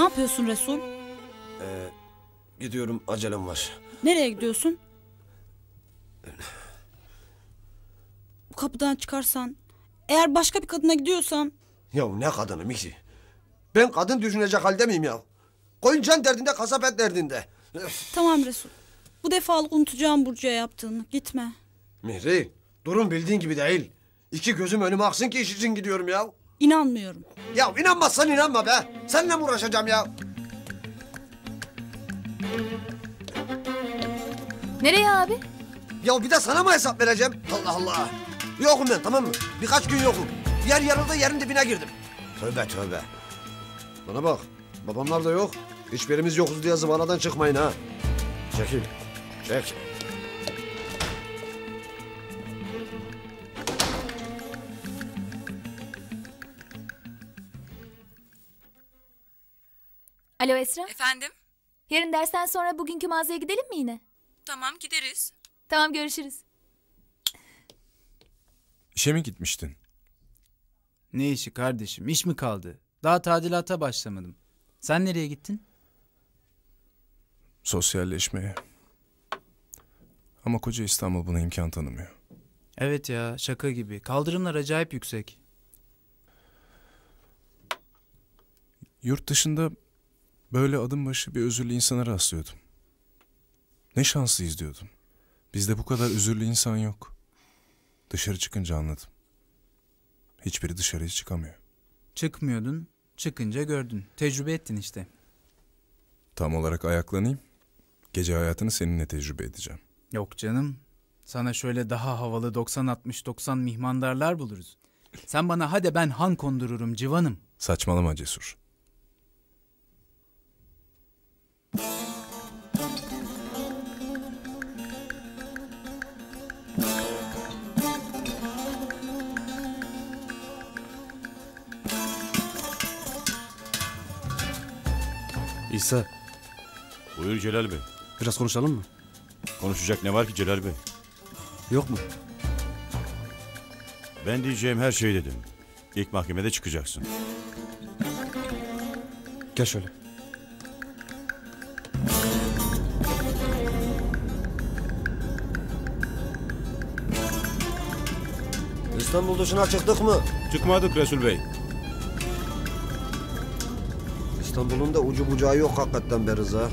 Ne yapıyorsun Resul? Gidiyorum acelem var. Nereye gidiyorsun? Bu kapıdan çıkarsan, eğer başka bir kadına gidiyorsan Ya ne kadını Miksi? Ben kadın düşünecek halde miyim ya? Koyun can derdinde kasap et derdinde. Tamam Resul. Bu defalık unutacağım Burcu'ya yaptığını. Gitme. Mihri durum bildiğin gibi değil. İki gözüm önüme aksın ki iş için gidiyorum ya. İnanmıyorum. Ya inanmazsan inanma be. Seninle mi uğraşacağım ya? Nereye abi? Ya bir de sana mı hesap vereceğim? Allah Allah. Yokum ben tamam mı? Birkaç gün yokum. Yer yarıldı yerin dibine girdim. Tövbe tövbe. Bana bak. Babamlar da yok. Hiçbirimiz yokuz diye zıvanadan çıkmayın ha. Çekil. Çek. Alo Esra. Efendim? Yarın dersten sonra bugünkü mağazaya gidelim mi yine? Tamam gideriz. Tamam görüşürüz. İşe mi gitmiştin? Ne işi kardeşim? İş mi kaldı? Daha tadilata başlamadım. Sen nereye gittin? Sosyalleşmeye. Ama koca İstanbul buna imkan tanımıyor. Evet ya şaka gibi. Kaldırımlar acayip yüksek. Yurt dışında böyle adım başı bir özürlü insana rastlıyordum. Ne şanslıyız diyordum. Bizde bu kadar özürlü insan yok. Dışarı çıkınca anladım. Hiçbiri dışarıya çıkamıyor. Çıkmıyordun. Çıkınca gördün. Tecrübe ettin işte. Tam olarak ayaklanayım. Gece hayatını seninle tecrübe edeceğim. Yok canım. Sana şöyle daha havalı 90-60-90 mihmandarlar buluruz. Sen bana hadi ben han kondururum civanım. Saçmalama cesur. İsa, Buyur Celal Bey. biraz konuşalım mı? Konuşacak ne var ki Celal Bey? Yok mu? Ben diyeceğim her şeyi dedim. İlk mahkemede çıkacaksın. Gel şöyle. İstanbul dışına çıktık mı? Çıkmadık Resul Bey. İstanbul'un da ucu bucağı yok hakikaten be Rıza.